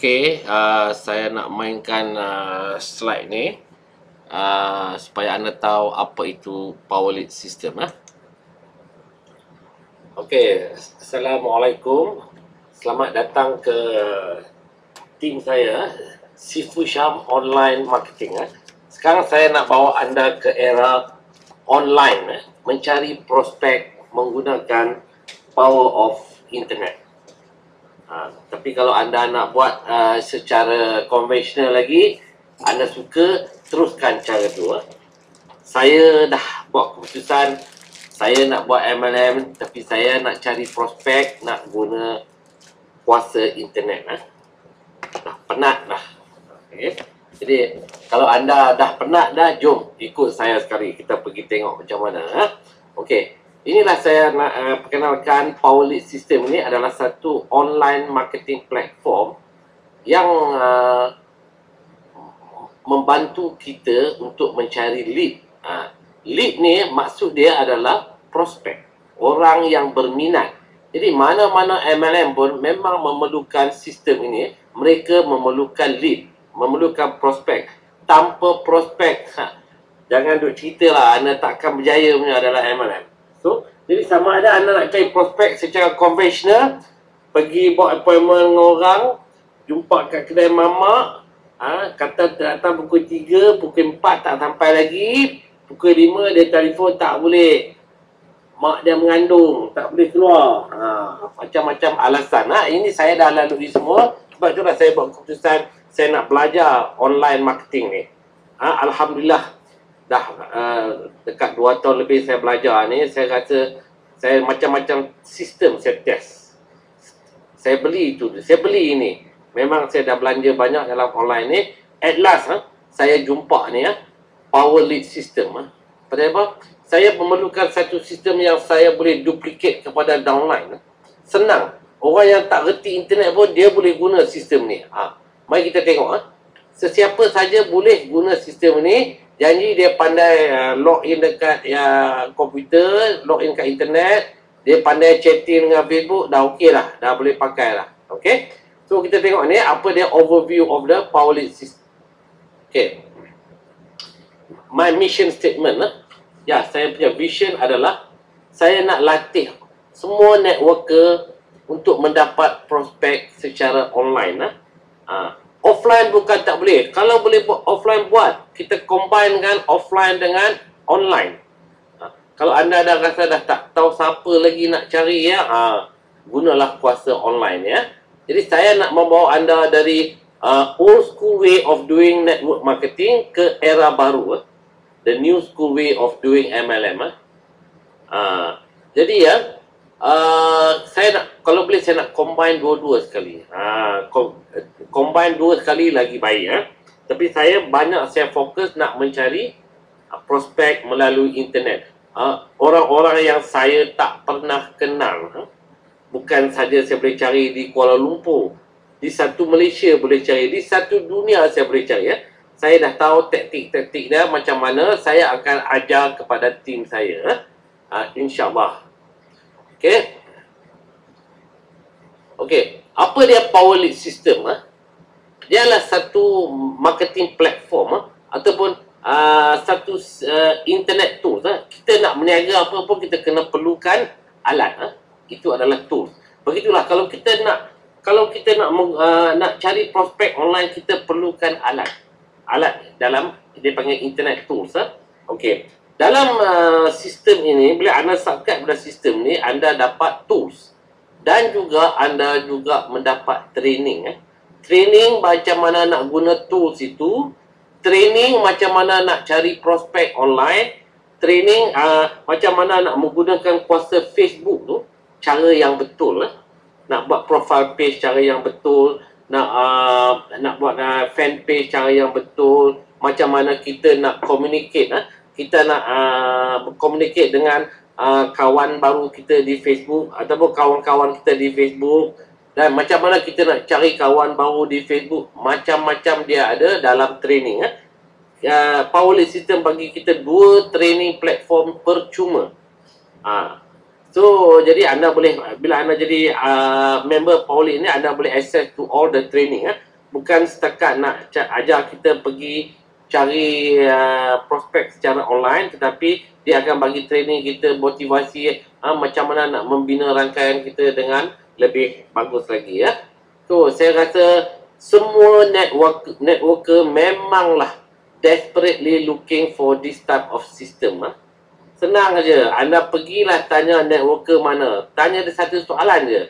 Okey, uh, saya nak mainkan uh, slide ni uh, supaya anda tahu apa itu power lead system. Eh? Okey, Assalamualaikum. Selamat datang ke tim saya, Sifu Syam Online Marketing. Eh? Sekarang saya nak bawa anda ke era online, eh? mencari prospek menggunakan power of internet. Tapi kalau anda nak buat uh, secara konvensional lagi, anda suka teruskan cara tu. Ha. Saya dah buat keputusan saya nak buat MLM tapi saya nak cari prospek nak guna kuasa internet. Ha. Dah penat dah. Okay. Jadi kalau anda dah penat dah, jom ikut saya sekali. Kita pergi tengok macam mana. Ha. Okey. Inilah saya nak uh, perkenalkan Powerlead System ini adalah satu online marketing platform yang uh, membantu kita untuk mencari lead. Uh, lead ni maksud dia adalah prospek, orang yang berminat. Jadi mana-mana MLM pun memang memerlukan sistem ini, mereka memerlukan lead, memerlukan prospek. Tanpa prospek, ha, jangan duk cerita lah, anda takkan berjaya punya adalah MLM. So, jadi sama ada anda nak cari prospek secara konvensional, pergi buat appointment dengan orang, jumpa kat kedai mamak, ha, kata datang pukul 3, pukul 4 tak sampai lagi, pukul 5 dia telefon tak boleh. Mak dia mengandung, tak boleh keluar. Ha, macam-macam alasan. Ha, ini saya dah lalui semua. Sebab itulah saya buat keputusan saya nak belajar online marketing ni. Ha, Alhamdulillah dah uh, dekat 2 tahun lebih saya belajar ni saya rasa saya macam-macam sistem saya test saya beli itu saya beli ini memang saya dah belanja banyak dalam online ni at last ha, saya jumpa ni ya power lead system ha. pada apa saya memerlukan satu sistem yang saya boleh duplicate kepada downline ha. senang orang yang tak reti internet pun dia boleh guna sistem ni ha. mari kita tengok ha. sesiapa saja boleh guna sistem ni janji dia pandai uh, login dekat ya komputer, login kat internet, dia pandai chatting dengan Facebook, dah okey lah, dah boleh pakai lah. Okay? So kita tengok ni apa dia overview of the power lead system. Okay. My mission statement lah. Ya, saya punya vision adalah saya nak latih semua networker untuk mendapat prospek secara online lah. Ha offline bukan tak boleh. Kalau boleh buat offline buat, kita combine dengan offline dengan online. Ha. Kalau anda dah rasa dah tak tahu siapa lagi nak cari ya, ha, gunalah kuasa online ya. Jadi saya nak membawa anda dari uh, old school way of doing network marketing ke era baru, eh. the new school way of doing MLM. Eh. Uh, jadi ya, Uh, saya nak kalau boleh saya nak combine dua-dua sekali. Ha, uh, combine dua sekali lagi baik ya. Tapi saya banyak saya fokus nak mencari uh, prospek melalui internet. Uh, orang-orang yang saya tak pernah kenal. Uh, bukan saja saya boleh cari di Kuala Lumpur. Di satu Malaysia boleh cari. Di satu dunia saya boleh cari ya. Saya dah tahu taktik-taktik dia macam mana saya akan ajar kepada tim saya. Uh, InsyaAllah. Okey. Okey, apa dia power lead system ah? Dia adalah satu marketing platform ah ataupun uh, satu uh, internet tools ah. Kita nak berniaga apa pun kita kena perlukan alat ah. Itu adalah tools. Begitulah kalau kita nak kalau kita nak uh, nak cari prospek online kita perlukan alat. Alat dalam dia panggil internet tools ah. Okey. Dalam uh, sistem ini, bila anda subscribe pada sistem ini, anda dapat tools. Dan juga anda juga mendapat training. Eh. Training macam mana nak guna tools itu. Training macam mana nak cari prospek online. Training uh, macam mana nak menggunakan kuasa Facebook tu. Cara yang betul. Eh. Nak buat profile page cara yang betul. Nak uh, nak buat uh, fan page cara yang betul. Macam mana kita nak communicate. Eh kita nak uh, communicate dengan uh, kawan baru kita di Facebook ataupun kawan-kawan kita di Facebook dan macam mana kita nak cari kawan baru di Facebook macam-macam dia ada dalam training eh. Uh, Powerlit System bagi kita dua training platform percuma. Uh, so jadi anda boleh bila anda jadi uh, member Powerlit ini anda boleh access to all the training eh. bukan setakat nak ajar kita pergi cari uh, prospek secara online tetapi dia akan bagi training kita motivasi uh, macam mana nak membina rangkaian kita dengan lebih bagus lagi ya. So saya rasa semua network networker memanglah desperately looking for this type of system ah. Senang aja. Anda pergilah tanya networker mana. Tanya dia satu soalan je.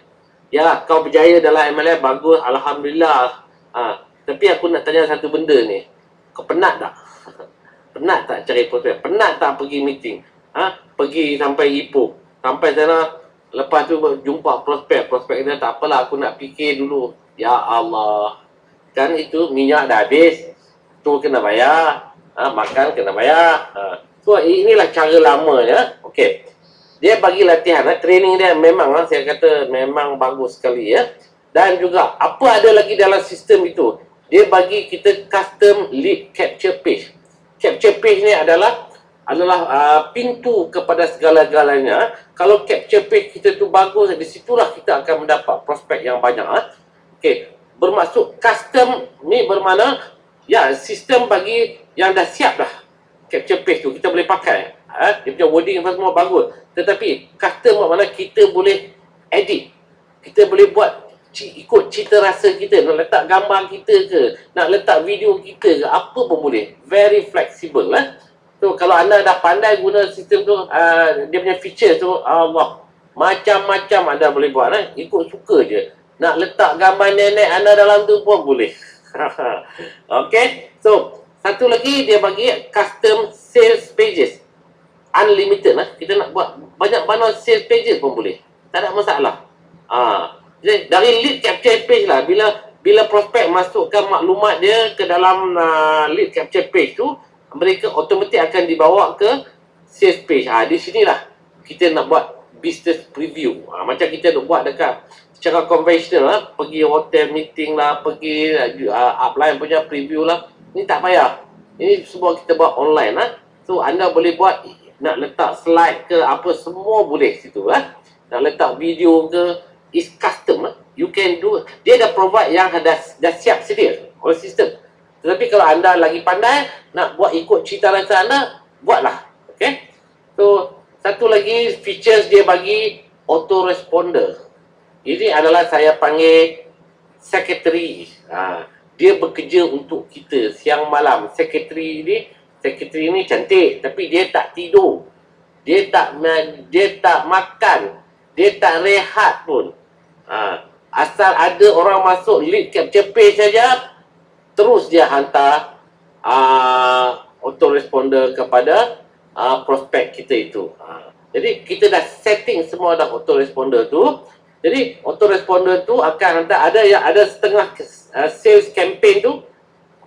Ya, kau berjaya dalam MLM bagus, alhamdulillah. Ha, tapi aku nak tanya satu benda ni. Kau penat tak? penat tak cari prospek? Penat tak pergi meeting? Ha? Pergi sampai Ipoh. Sampai sana lepas tu jumpa prospek. Prospek dia tak apalah aku nak fikir dulu. Ya Allah. Kan itu minyak dah habis. Tu kena bayar. Ha? Makan kena bayar. Ha. So inilah cara lamanya. Okey. Dia bagi latihan, ha? training dia memang ha? saya kata memang bagus sekali ya. Dan juga apa ada lagi dalam sistem itu? Dia bagi kita custom lead capture page. Capture page ni adalah adalah uh, pintu kepada segala-galanya. Kalau capture page kita tu bagus, di situlah kita akan mendapat prospek yang banyak. Ha? Okey, bermaksud custom ni bermakna ya sistem bagi yang dah siap dah capture page tu kita boleh pakai ha? dia punya wording apa semua bagus tetapi custom mana kita boleh edit kita boleh buat ikut cita rasa kita nak letak gambar kita ke nak letak video kita ke apa pun boleh very flexible lah so kalau anda dah pandai guna sistem tu uh, dia punya feature tu Allah macam-macam anda boleh buat lah ikut suka je nak letak gambar nenek anda dalam tu pun boleh okay so satu lagi dia bagi custom sales pages. Unlimited lah. Kita nak buat banyak mana sales pages pun boleh. Tak ada masalah. Ha. Dari lead capture page lah. Bila bila prospek masukkan maklumat dia ke dalam uh, lead capture page tu, mereka otomatik akan dibawa ke sales page. Ha, di sinilah kita nak buat business preview. Ha, macam kita nak buat dekat secara konvensional lah. Pergi hotel meeting lah, pergi uh, upline punya preview lah. Ini tak payah. Ini semua kita buat online lah. So anda boleh buat nak letak slide ke apa semua boleh situ lah. Nak letak video ke is custom. You can do dia dah provide yang dah, dah siap sedia oleh sistem. Tetapi kalau anda lagi pandai nak buat ikut cita rasa anda, buatlah. Okay. So satu lagi features dia bagi autoresponder. Ini adalah saya panggil secretary. Ha dia bekerja untuk kita siang malam. Sekretari ni, sekretari ni cantik tapi dia tak tidur. Dia tak dia tak makan. Dia tak rehat pun. Ha. Asal ada orang masuk lead capture page saja, terus dia hantar uh, autoresponder kepada uh, prospek kita itu. Ha. Jadi kita dah setting semua dah autoresponder tu. Jadi autoresponder tu akan hantar ada yang ada setengah uh, sales campaign tu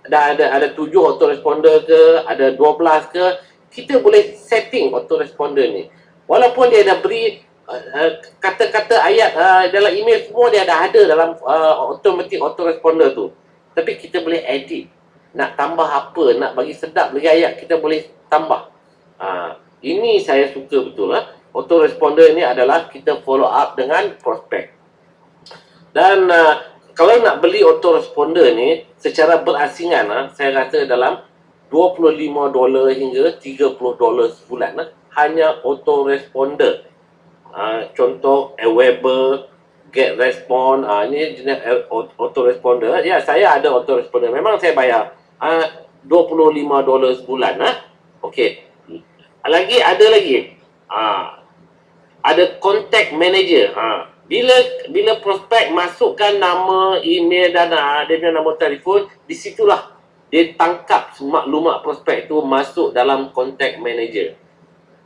dah ada ada tujuh autoresponder ke ada dua belas ke kita boleh setting autoresponder ni walaupun dia dah beri kata-kata ayat uh, dalam email semua dia dah ada dalam uh, automatic autoresponder tu. Tapi kita boleh edit. Nak tambah apa nak bagi sedap lagi ayat kita boleh tambah. Uh, ini saya suka betul lah autoresponder ni adalah kita follow up dengan prospek. Dan uh, kalau nak beli autoresponder ni secara berasingan ah saya rasa dalam 25 dolar hingga 30 dolar sebulan ah hanya autoresponder. Ah contoh Aweber get respond ah ini jenis autoresponder. Ya saya ada autoresponder. Memang saya bayar ah 25 dolar sebulan ah. Okey. Lagi ada lagi. Ah ada contact manager. Ah bila bila prospek masukkan nama, email dan uh, dia punya nama telefon, di situlah dia tangkap maklumat prospek tu masuk dalam contact manager.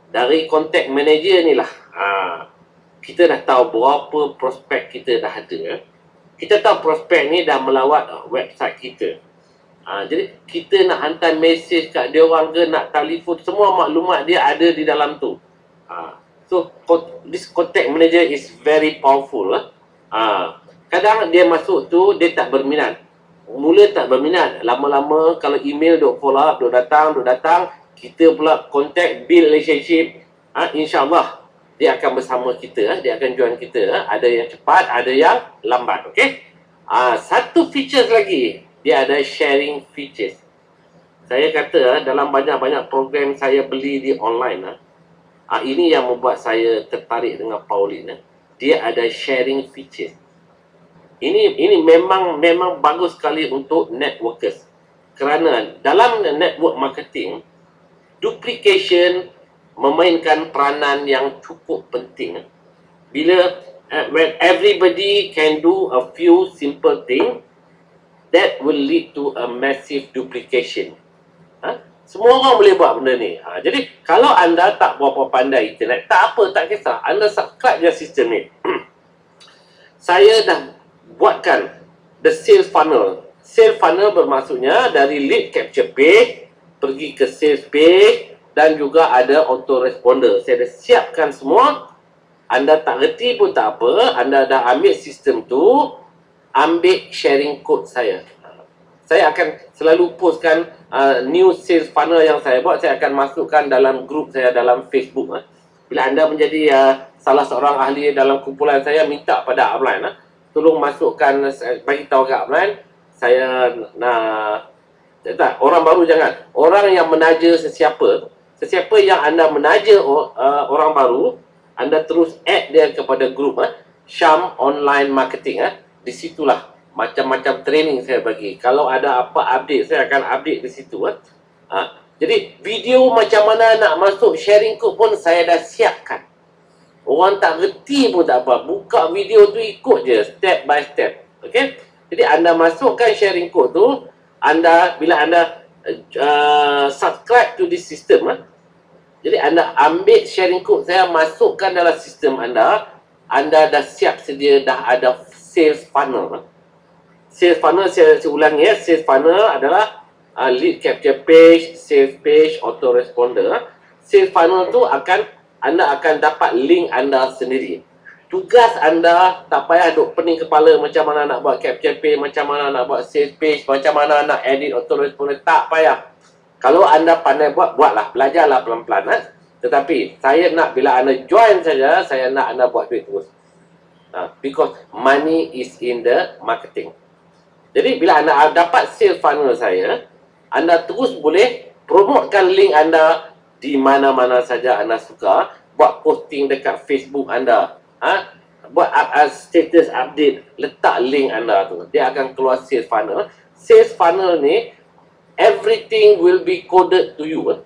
Dari contact manager ni lah, uh, kita dah tahu berapa prospek kita dah ada. Eh. Kita tahu prospek ni dah melawat website kita. Uh, jadi kita nak hantar mesej kat dia orang ke nak telefon, semua maklumat dia ada di dalam tu. Uh, So this contact manager is very powerful lah. Ha. Kadang dia masuk tu dia tak berminat. Mula tak berminat. Lama-lama kalau email duk follow up, duk datang, duk datang, kita pula contact, build relationship. Ha, InsyaAllah dia akan bersama kita. Ha. Dia akan join kita. Ha. Ada yang cepat, ada yang lambat. Okay? Ah, satu features lagi, dia ada sharing features. Saya kata ah, dalam banyak-banyak program saya beli di online ah, ah ini yang membuat saya tertarik dengan Pauline. Ah. Dia ada sharing features. Ini ini memang memang bagus sekali untuk networkers. Kerana dalam network marketing, duplication memainkan peranan yang cukup penting. Bila uh, when everybody can do a few simple things, that will lead to a massive duplication. Ha? Semua orang boleh buat benda ni. Ha, jadi, kalau anda tak berapa pandai internet, tak apa, tak kisah. Anda subscribe je sistem ni. Saya dah buatkan the sales funnel. Sales funnel bermaksudnya dari lead capture page, pergi ke sales page, dan juga ada autoresponder. Saya dah siapkan semua anda tak reti pun tak apa, anda dah ambil sistem tu, ambil sharing code saya. Saya akan selalu postkan uh, new sales funnel yang saya buat, saya akan masukkan dalam grup saya dalam Facebook. Uh. Bila anda menjadi uh, salah seorang ahli dalam kumpulan saya, minta pada upline, uh, tolong masukkan, uh, bagi tahu ke upline, saya nak, tak, orang baru jangan. Orang yang menaja sesiapa, sesiapa yang anda menaja uh, orang baru, anda terus add dia kepada grup eh, Syam Online Marketing eh. Di situlah macam-macam training saya bagi. Kalau ada apa update, saya akan update di situ eh. Ha. Jadi video macam mana nak masuk sharing code pun saya dah siapkan. Orang tak reti pun tak apa. Buka video tu ikut je step by step. Okay? Jadi anda masukkan sharing code tu, anda bila anda uh, subscribe to this system eh, jadi anda ambil sharing code saya masukkan dalam sistem anda. Anda dah siap sedia dah ada sales funnel. Sales funnel saya, saya ulangi ya. Sales funnel adalah uh, lead capture page, sales page, autoresponder. Sales funnel tu akan anda akan dapat link anda sendiri. Tugas anda tak payah duk pening kepala macam mana nak buat capture page, macam mana nak buat sales page, macam mana nak edit autoresponder. Tak payah. Kalau anda pandai buat, buatlah. Belajarlah pelan-pelan. Eh? Tetapi, saya nak bila anda join saja, saya nak anda buat duit terus. Uh, because money is in the marketing. Jadi, bila anda dapat sales funnel saya, anda terus boleh promotekan link anda di mana-mana saja anda suka. Buat posting dekat Facebook anda. Ha? Buat up, uh, status update. Letak link anda tu. Dia akan keluar sales funnel. Sales funnel ni, everything will be coded to you. Eh?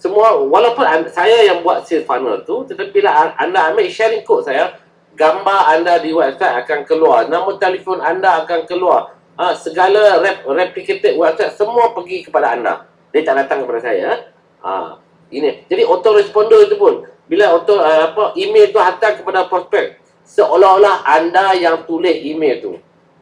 Semua, walaupun anda, saya yang buat sales funnel tu, tetapi bila anda ambil sharing code saya, gambar anda di website akan keluar, nombor telefon anda akan keluar, ha, segala rep, replicated website semua pergi kepada anda. Dia tak datang kepada saya. Ha, ini. Jadi autoresponder itu pun, bila auto uh, apa email tu hantar kepada prospek, seolah-olah anda yang tulis email tu.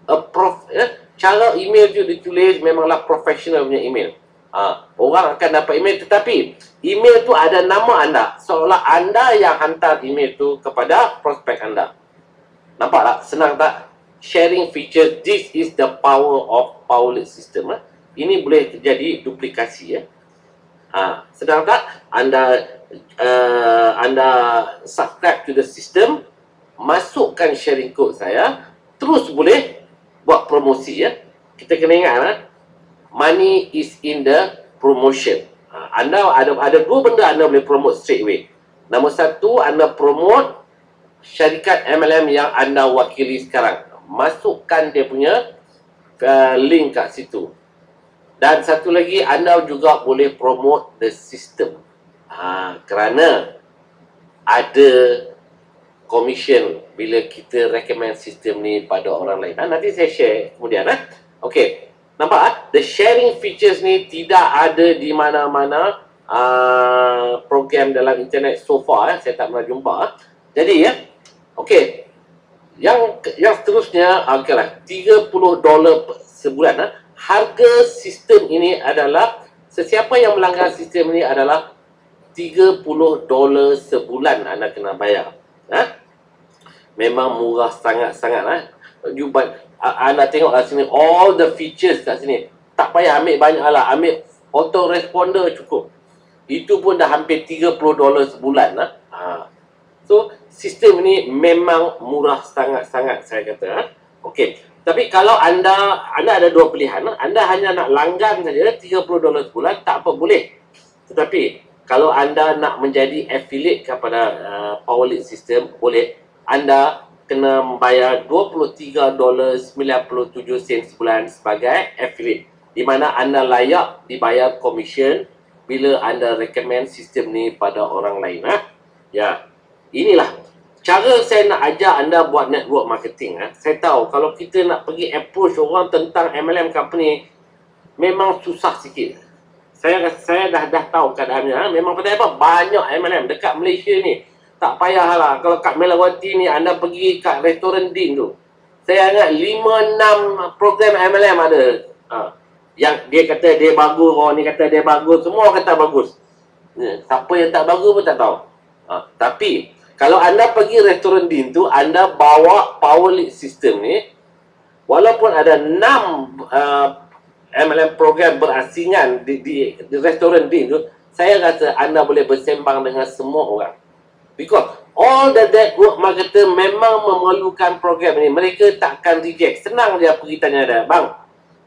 A prof, eh? cara email tu ditulis memanglah professional punya email. Ha, orang akan dapat email tetapi email tu ada nama anda. Seolah anda yang hantar email tu kepada prospek anda. Nampak tak? Senang tak? Sharing feature, this is the power of Powlet system. Eh? Ini boleh terjadi duplikasi. Eh? Ha, sedang tak? Anda uh, anda subscribe to the system, masukkan sharing code saya, terus boleh buat promosi ya. Kita kena ingat ha? money is in the promotion. Ha, anda ada ada dua benda anda boleh promote straight away. Nombor satu, anda promote syarikat MLM yang anda wakili sekarang. Masukkan dia punya uh, link kat situ. Dan satu lagi, anda juga boleh promote the system. Ha, kerana ada commission bila kita recommend sistem ni pada orang lain. Ha, nanti saya share kemudian. Ha? Okey. Nampak? Ha? The sharing features ni tidak ada di mana-mana uh, program dalam internet so far. Ha? Saya tak pernah jumpa. Ha? Jadi, ya. Okey. Yang yang seterusnya, okeylah. 30 dolar sebulan. Ha? Harga sistem ini adalah, sesiapa yang melanggar sistem ini adalah 30 dolar sebulan anda kena bayar. Ha? Memang murah sangat-sangat lah. You buy, anda tengok kat sini, all the features kat sini. Tak payah ambil banyak lah. Ambil auto responder cukup. Itu pun dah hampir 30 dolar sebulan lah. Ha. So, sistem ni memang murah sangat-sangat saya kata. Ha? Okey. Tapi kalau anda anda ada dua pilihan, anda hanya nak langgan saja 30 dolar sebulan, tak apa boleh. Tetapi kalau anda nak menjadi affiliate kepada uh, Powerlit System, boleh. Anda kena membayar 23 dolar 97 sen sebulan sebagai affiliate. Di mana anda layak dibayar komisen bila anda recommend sistem ni pada orang lain. Ha? Ya, inilah cara saya nak ajar anda buat network marketing. Ha? Saya tahu kalau kita nak pergi approach orang tentang MLM company, memang susah sikit. Saya saya dah dah tahu keadaannya. Ha? Memang pada apa? Banyak MLM dekat Malaysia ni. Tak payahlah kalau kat Melawati ni anda pergi kat restoran Din tu. Saya ingat 5 6 program MLM ada. Ha. Yang dia kata dia bagus, orang ni kata dia bagus, semua kata bagus. Ya, siapa yang tak bagus pun tak tahu. Ha. Tapi kalau anda pergi restoran Din tu, anda bawa power lead system ni walaupun ada 6 uh, MLM program berasingan di, di, di restoran Din tu, saya rasa anda boleh bersembang dengan semua orang. Because all the network marketer memang memerlukan program ini. Mereka takkan reject. Senang dia pergi tanya dia, bang,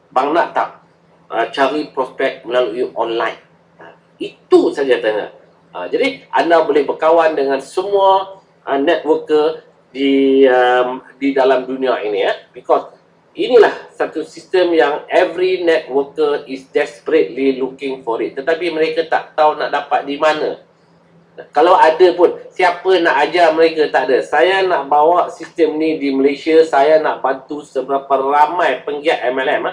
bang nak tak uh, cari prospek melalui online? Uh, itu saja tanya. Uh, jadi anda boleh berkawan dengan semua uh, networker di um, di dalam dunia ini ya. Because inilah satu sistem yang every networker is desperately looking for it. Tetapi mereka tak tahu nak dapat di mana. Kalau ada pun, siapa nak ajar mereka tak ada. Saya nak bawa sistem ni di Malaysia, saya nak bantu seberapa ramai penggiat MLM. Ha?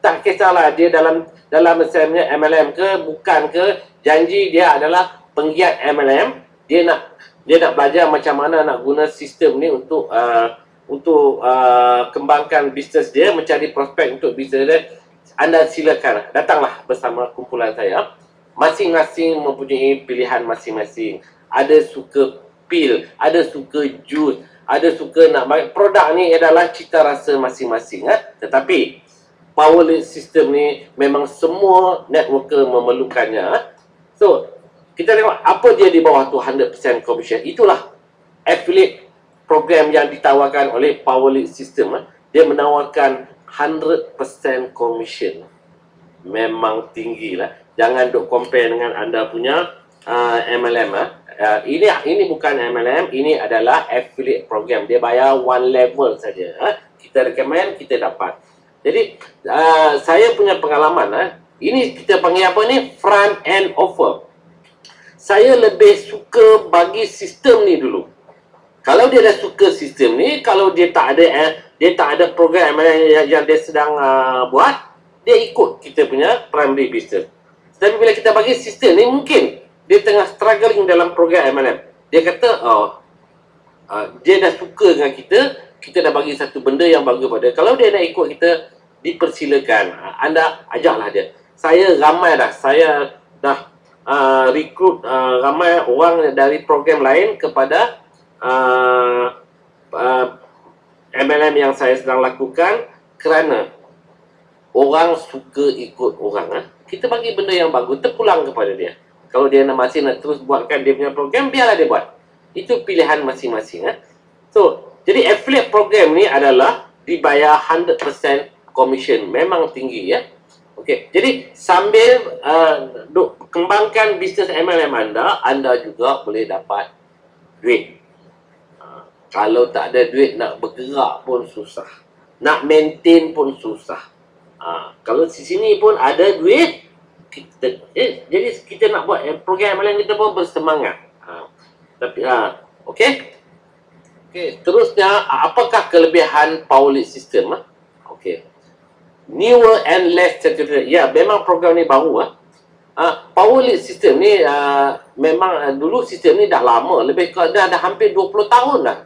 Tak kisahlah dia dalam dalam misalnya MLM ke, bukan ke, janji dia adalah penggiat MLM. Dia nak dia nak belajar macam mana nak guna sistem ni untuk uh, untuk uh, kembangkan bisnes dia, mencari prospek untuk bisnes dia. Anda silakan, datanglah bersama kumpulan saya masing-masing mempunyai pilihan masing-masing. Ada suka pil, ada suka jus, ada suka nak bagi produk ni adalah cita rasa masing-masing eh? Tetapi power system ni memang semua networker memerlukannya. Eh? So, kita tengok apa dia di bawah tu 100% commission. Itulah affiliate program yang ditawarkan oleh power lead system. Eh? Dia menawarkan 100% commission. Memang tinggi lah jangan duk compare dengan anda punya uh, MLM ah. Uh, ini ini bukan MLM, ini adalah affiliate program. Dia bayar one level saja. Uh. Kita recommend, kita dapat. Jadi uh, saya punya pengalaman uh, ini kita panggil apa ni? Front end offer. Saya lebih suka bagi sistem ni dulu. Kalau dia dah suka sistem ni, kalau dia tak ada eh, dia tak ada program yang, yang dia sedang uh, buat, dia ikut kita punya primary business. Tapi bila kita bagi sistem ni mungkin dia tengah struggling dalam program MLM. Dia kata, oh, uh, dia dah suka dengan kita, kita dah bagi satu benda yang bagus pada dia. Kalau dia nak ikut kita, dipersilakan. Uh, anda ajaklah dia. Saya ramai dah, saya dah uh, recruit uh, ramai orang dari program lain kepada uh, uh, MLM yang saya sedang lakukan kerana orang suka ikut orang. Uh kita bagi benda yang bagus, terpulang kepada dia. Kalau dia nak masih nak terus buatkan dia punya program, biarlah dia buat. Itu pilihan masing-masing. Eh? So, jadi affiliate program ni adalah dibayar 100% commission. Memang tinggi ya. Okey, jadi sambil uh, kembangkan bisnes MLM anda, anda juga boleh dapat duit. Uh, kalau tak ada duit nak bergerak pun susah. Nak maintain pun susah. Ha, kalau di sini pun ada duit, kita, eh, jadi kita nak buat eh, program yang kita pun bersemangat. Ha, tapi, ha, okey. Okey, terusnya, apakah kelebihan lead system? Ha? Okey. Newer and less certified. Ya, memang program ni baru. Ha? Ha, power lead system ni, uh, memang uh, dulu sistem ni dah lama. Lebih ke, dah, dah hampir 20 tahun dah.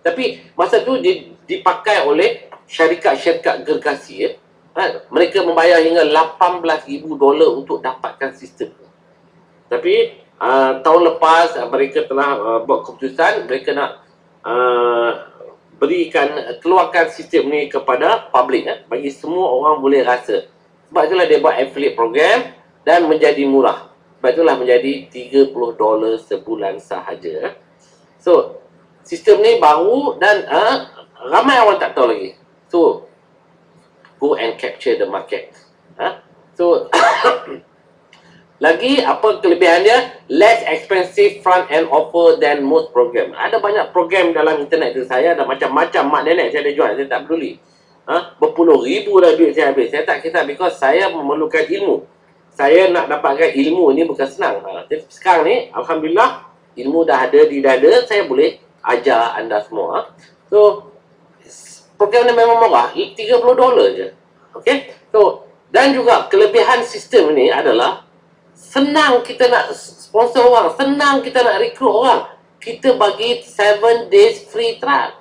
Tapi, masa tu dipakai oleh syarikat-syarikat gergasi. Ya? Ha, mereka membayar hingga 18,000 dolar untuk dapatkan sistem. Tapi uh, tahun lepas uh, mereka telah uh, buat keputusan mereka nak uh, berikan keluarkan sistem ni kepada public eh, bagi semua orang boleh rasa. Sebab itulah dia buat affiliate program dan menjadi murah. Sebab itulah menjadi 30 dolar sebulan sahaja. Eh. So, sistem ni baru dan uh, ramai orang tak tahu lagi. So, go and capture the market. Ha? So, lagi apa kelebihan dia? Less expensive front end offer than most program. Ada banyak program dalam internet tu. Saya ada macam-macam mak nenek saya ada jual. Saya tak peduli. Ha? Berpuluh ribu dah duit saya habis. Saya tak kisah because saya memerlukan ilmu. Saya nak dapatkan ilmu ni bukan senang. Ha? Sekarang ni, Alhamdulillah, ilmu dah ada di dada. Saya boleh ajar anda semua. Ha? So, program ni memang murah. 30 dolar je. Okay? So, dan juga kelebihan sistem ni adalah senang kita nak sponsor orang, senang kita nak rekrut orang. Kita bagi 7 days free trial.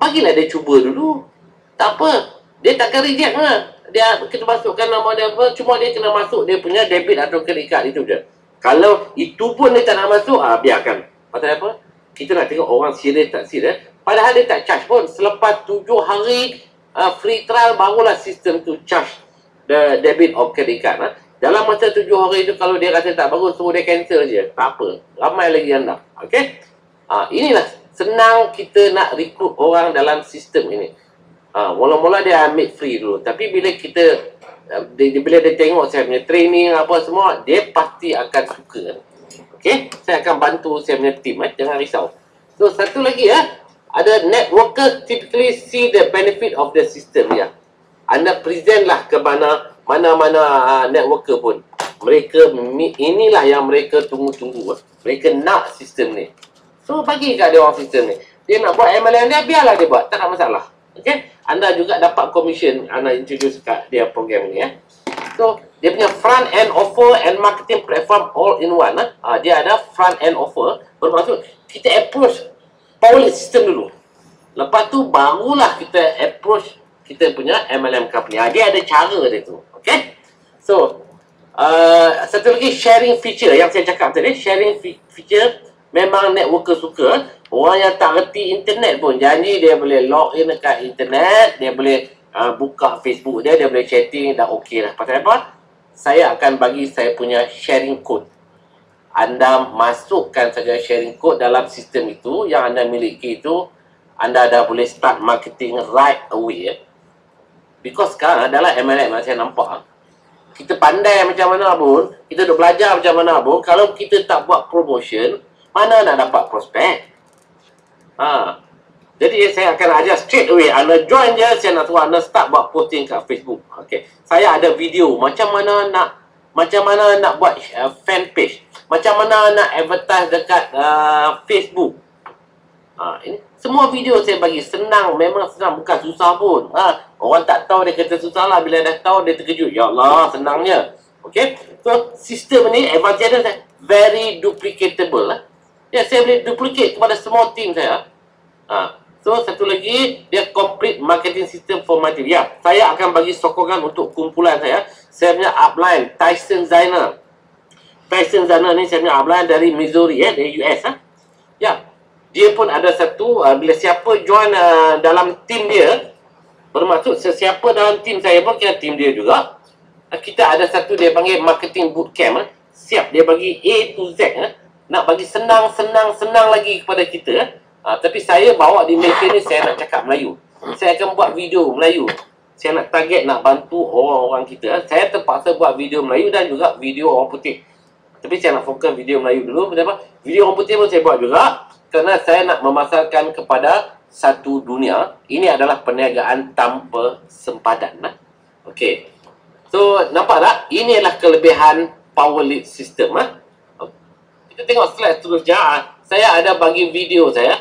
Bagilah dia cuba dulu. Tak apa. Dia takkan reject lah. Dia kita masukkan nama dia apa, cuma dia kena masuk dia punya debit atau credit card itu je. Kalau itu pun dia tak nak masuk, ah biarkan. Pasal apa? Kita nak tengok orang serius tak serius. Padahal dia tak charge pun. Selepas tujuh hari uh, free trial, barulah sistem tu charge debit of credit card. Ha? Dalam masa tujuh hari itu kalau dia rasa tak bagus, suruh dia cancel je. Tak apa. Ramai lagi yang nak. Okay? Uh, inilah senang kita nak recruit orang dalam sistem ini. Uh, mula-mula dia ambil free dulu. Tapi bila kita, uh, dia, bila dia tengok saya punya training apa semua, dia pasti akan suka. Okay? Saya akan bantu saya punya team. Eh? Jangan risau. So, satu lagi ya. Ada networker typically see the benefit of the system ya. Anda present lah ke mana mana-mana uh, networker pun. Mereka, inilah yang mereka tunggu-tunggu. Mereka nak sistem ni. So, bagi kat dia orang sistem ni. Dia nak buat MLM dia, biarlah dia buat. Tak ada masalah. Okay? Anda juga dapat commission. Anda introduce kat dia program ni. Ya. So, dia punya front end offer and marketing platform all in one. Ha? Ha, dia ada front end offer. Bermaksud, kita approach power system dulu. Lepas tu, barulah kita approach kita punya MLM company. Ha, dia ada cara dia tu. Okay? So, uh, satu lagi sharing feature yang saya cakap tadi. Sharing feature memang networker suka. Orang yang tak reti internet pun. Jadi dia boleh log in dekat internet. Dia boleh uh, buka Facebook dia. Dia boleh chatting. Dah okey lah. Pasal apa? Saya akan bagi saya punya sharing code. Anda masukkan saja sharing code dalam sistem itu. Yang anda miliki itu. Anda dah boleh start marketing right away. Eh. Because sekarang dalam MLM saya nampak kita pandai macam mana pun, kita dah belajar macam mana pun, kalau kita tak buat promotion, mana nak dapat prospek? Ha. Jadi saya akan ajar straight away. Anda join je, saya nak suruh anda start buat posting kat Facebook. Okay. Saya ada video macam mana nak macam mana nak buat uh, fan page. Macam mana nak advertise dekat uh, Facebook. Ha, ini semua video saya bagi senang, memang senang, bukan susah pun. Ha, orang tak tahu dia kata susah lah, bila dah tahu dia terkejut. Ya Allah, senangnya. Okay, so sistem ni advantage dia very duplicatable lah. Ya, saya boleh duplicate kepada semua team saya. Ha, so satu lagi, dia complete marketing system for my team. Ya, saya akan bagi sokongan untuk kumpulan saya. Saya punya upline, Tyson Zainer. Tyson Zainer ni saya punya upline dari Missouri, eh, dari US. Ha? Ya, dia pun ada satu uh, bila siapa join uh, dalam tim dia bermaksud sesiapa dalam tim saya pun kira tim dia juga. Uh, kita ada satu dia panggil marketing bootcamp uh, siap dia bagi A to Z uh, nak bagi senang senang senang lagi kepada kita uh, tapi saya bawa di Malaysia ni saya nak cakap Melayu. Saya akan buat video Melayu. Saya nak target nak bantu orang-orang kita uh, saya terpaksa buat video Melayu dan juga video orang putih. Tapi saya nak fokus video Melayu dulu. Kenapa? Video orang putih pun saya buat juga. Kerana saya nak memasarkan kepada satu dunia ini adalah perniagaan tanpa sempadan nah. okey. So nampak tak? Ini adalah kelebihan power lead system ah kita tengok slide seterusnya saya ada bagi video saya